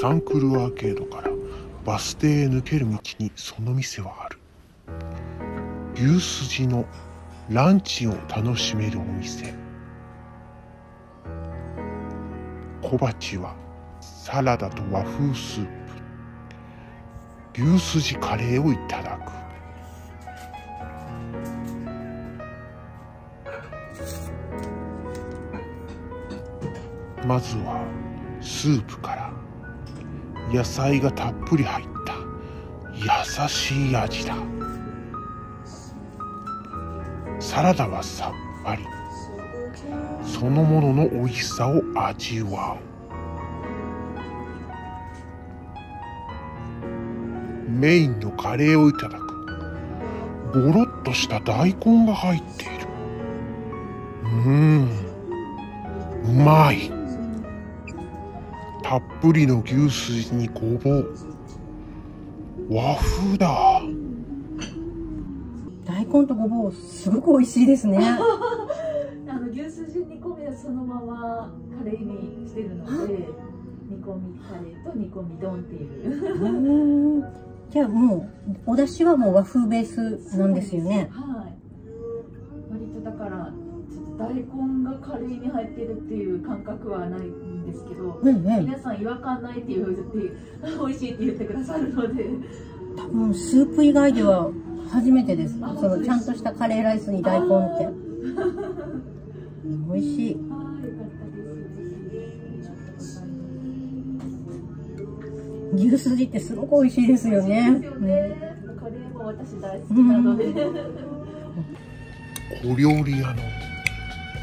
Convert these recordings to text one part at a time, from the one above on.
サンクルアーケードからバス停へ抜ける道にその店はある。牛すじのランチを楽しめるお店。小鉢はサラダと和風スープ。牛すじカレーをいただく。まずはスープから。野菜がたっぷり入った。優しい味だ。サラダはさっぱり。そのものの美味しさを味わう。メインのカレーをいただく。ゴロッとした大根が入っている。うん。うまい。たっぷりの牛すじにごぼう。和風だ。大根とごぼうすごく美味しいですね。あの牛すじ煮込みはそのままカレーにしてるので煮込みカレーと煮込み丼っていう。じゃあもうお出汁はもう和風ベースなんですよね。はい。割とだからちょっと大根がカレーに入ってるっていう感覚はないんですけど、うんうん。皆さん違和感ないっていうふうに美味しいって言ってくださるので。多分スープ以外では初めてです。あそのちゃんとしたカレーライスに大根って。美味しい。はいよかったです。牛すじってすごく美味しいですよね。よね、カレーも私大好きなので、小料理屋の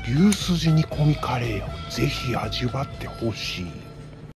牛すじ煮込みカレーをぜひ味わってほしい。